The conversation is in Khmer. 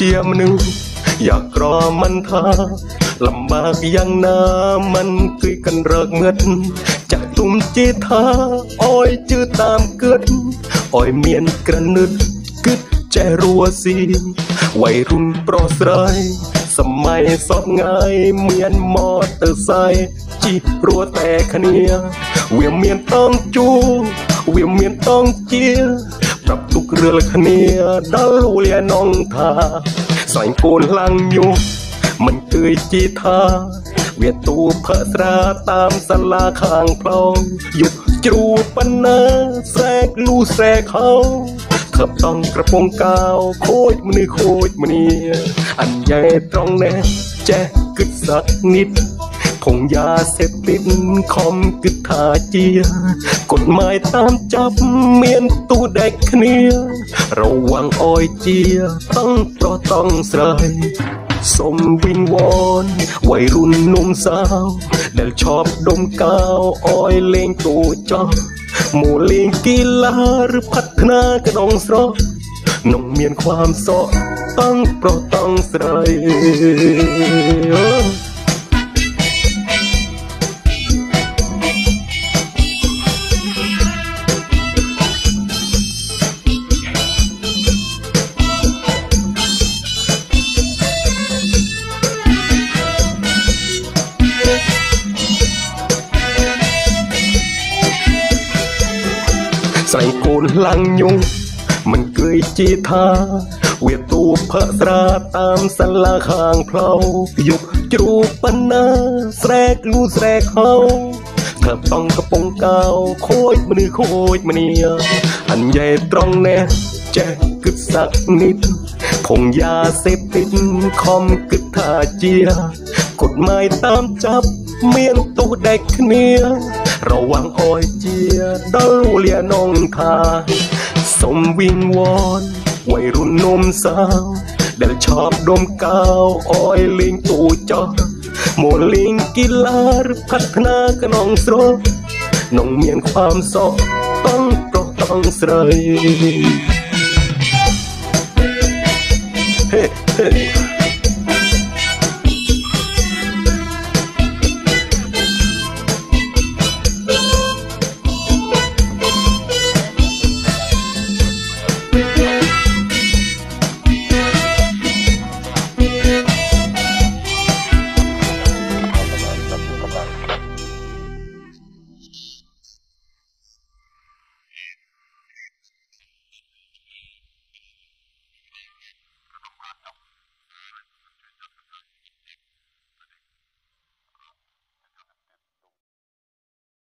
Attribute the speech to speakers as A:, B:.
A: ជាមនុស្សយ៉ាក្រមិនថាលំបាកយ៉ាងណាมันគឺកន្រើកងឹតចាក់ទុំជាថាអយជឿតាមគិតអយមានក្រណឹតគិតចេះរួស៊ីវ័យរុនប្រុសស្រីសម័យសពថ្ងៃមានម៉ូទ័រសាយជីព្រោះតែគ្នា វាមានតង់ជួវាមានតង់ជា ប្រាប់ទុករឿលគ្នាដល់លៀនងថាស្វែងកូនឡាំងញុមិនគឺជាថាវាទូផើស្រាតាមសាលាខាងផ្លូវយុគជ្រូប៉ុណ្ណាស្រែកលូស្រែកហោខឹបតង់ក្រពងកៅខូចមនុស្សខូចមនីអញ្ញែត្រង់នេះចេះគិតសាក់និត ភងយ៉ាសេពតិនខំគិតថាជាកฎหมายតាមចាប់មានទូដែកគ្នារวังអយជាតង់ប្រតង់ស្រីសូមវិងវនវ័យรุ่นនំសៅដែលឈប់ដុំកៅអយលេងទូចោះមកលេងកីឡាឬផាត់ថ្នាកដងស្រស់នំមានความសក់តង់ប្រតង់ស្រី ស្រីកូនឡើងញងមិនគឿជាថាវាទូផឹកស្រាតាមសាលាខាងផ្លូវយកជ្រូកប៉ុណ្ណាស្រែកលូស្រែកហៅថាបងកំពុងកៅខូចមនុស្សខូចមនីអញ្ញេត្រង់នេះចេះគិតសាក់និតភងយ៉ាសេពតិចខំគិតថាជាគុតម៉ាយតាមចាប់មានទោះដែកគ្នា រវាងអយជាដល់លៀនងថាសុំវិងវនវ័យรุ่นនំសាវដែលឈប់ដុំកៅអយលេងទូចោះមកលេងកីឡាឬផាត់ថ្នាក្នុងស្រោនងមានความសក់តង់ប្រុសតង់ស្រីហេហេ